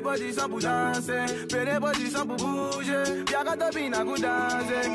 les positions pour danser, fais les positions pour bouger. Viens quand t'as bien à vous danser.